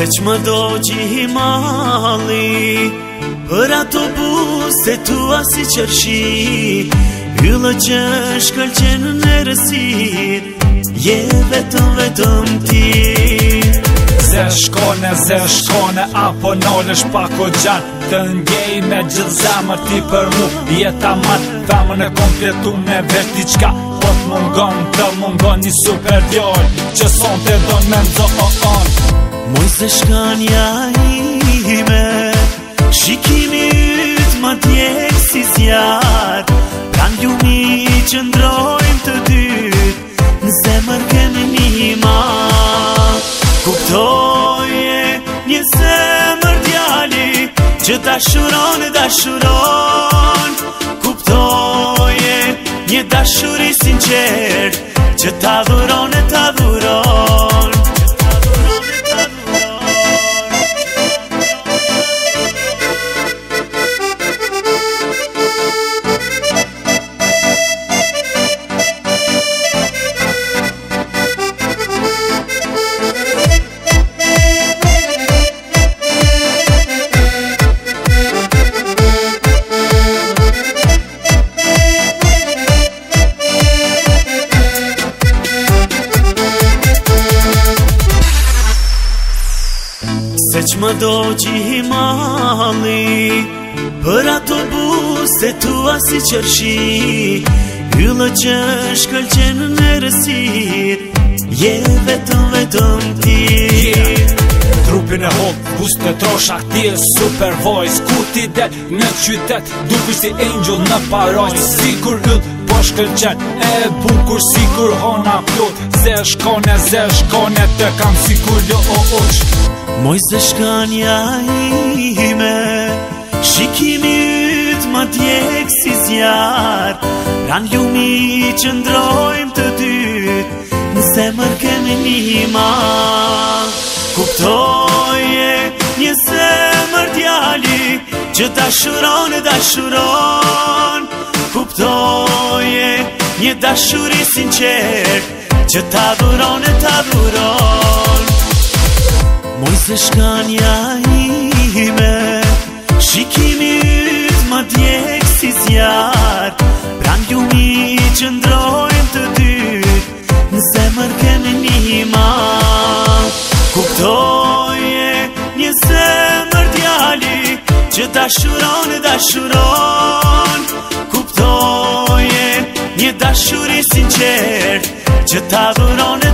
Se që më do që i mali Për ato bus të tua si qërshi Yllë që është këllë që në nërësit Je vetëm vetëm ti Se shkone, se shkone, apo nolë është pako gjatë Të ngej me gjithë zamër ti për mu Jeta matë, Tha në konkretu me vërti qka Po të mungon, të mungon një super djoj Që son të do në mëndzo, o Se shkanja ime Shikimi ytë ma tjekë si zjarë Kanë gjumi që ndrojmë të dy Në zemër kemi një ma Kuptoje një zemër djali Që dashuron, dashuron Kuptoje një dashuri sinqer Që ta Se që më do gjihi mali Për ato bu se tua si qërshi Yllë që shkëll që në nërësit Je vetëm vetëm ti Trupin e hot, bus të trosha Ti e super voice Ku ti det në qytet Dupi si angel në paroj Si kur yllë po shkëll qen E bukur si kur hona plot Se shkone, se shkone Të kam si kur lë jo, o oqë Moj se shkanja ime Shikimit ma tjek si zjar Ran ljumi që ndrojmë të dy Nëse mërë kemi një ma Kuptoje një se mërë tjali Që dashuron e dashuron Kuptoje një dashuri sinqer Që ta duron e ta duron Kuptoje një se mërë tjali Moj se shkanja ime Shikimi ytë ma djekë si zjarë Pra një mi që ndrojmë të dy Në zemër kene një ma Kuptoje një zemër djali Që dashuron, dashuron e Kuptoje një dashuri sinqer Që ta vëron e